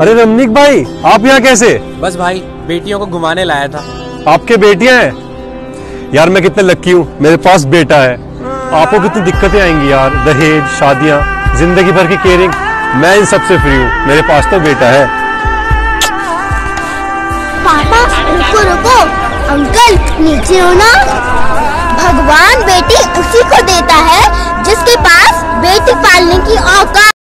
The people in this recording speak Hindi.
अरे रमनिक भाई आप यहाँ कैसे? बस भाई बेटियों को घुमाने लाया था। आपके बेटियाँ हैं? यार मैं कितने लक्की हूँ मेरे पास बेटा है। आपको कितनी दिक्कतें आएँगी यार दहेज शादियाँ ज़िंदगी भर की केयरिंग मैं इन सबसे फ्री हूँ मेरे पास तो बेटा है। पापा रुको रुको। अंकल नीचे हो ना। भगवान बेटी उसी को देता है जिसके पास बेटी पालने की औकात